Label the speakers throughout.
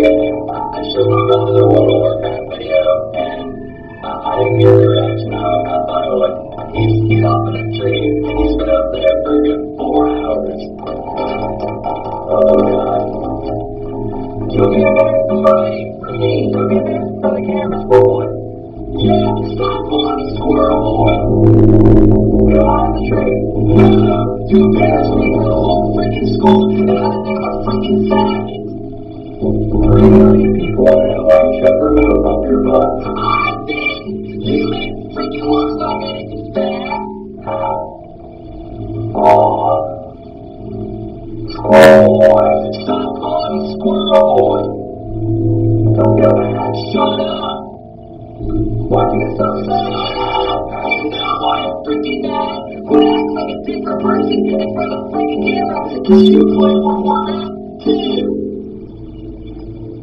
Speaker 1: game. I showed my brother the World of video, and I didn't get the reaction I, thought I would. He's, he's up in a tree, and he's been up there for a good four hours. Oh, God. You'll be embarrassed for me. You'll be embarrassed for the camera, boy. Yeah, stop calling me squirrel boy. Get on the tree. No, you embarrassed me the whole freaking school, and I didn't think I'm freaking. Why you shove your mouth up your butt. I didn't! You made freaking look like I didn't. Aw. Squirrel boy. Stop calling me squirrel boy. Don't get mad. Shut up. Why'd you get so sad? You know I'm freaking mad. Quit acting like a different person in front of the freaking camera. Cause you play of Warcraft too.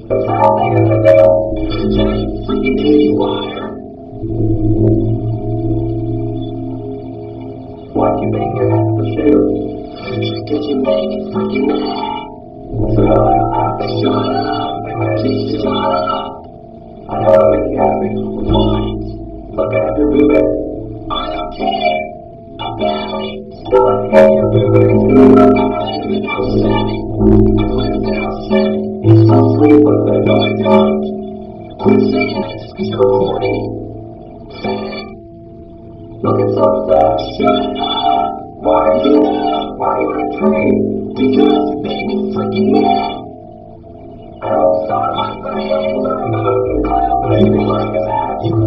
Speaker 1: What's that gonna do? Yeah, you freaking do, you liar. Why'd you bang your head with the shoe? Because you made me freaking mad. So, I don't have to shut up. Just shut up. I know it'll make you happy. What? Look, I have your boo bear. I don't care about it. Still, your boo. I'm it now seven. I'm It. No, I don't. Quit saying that just because you're it. Fag. Look at. Shut up. Why are you? Why are you a tree? Because you made me freaking mad. I don't start hands or move and climb up and you like that. You?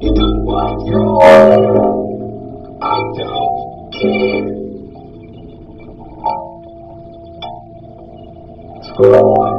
Speaker 1: You do what? You're. One.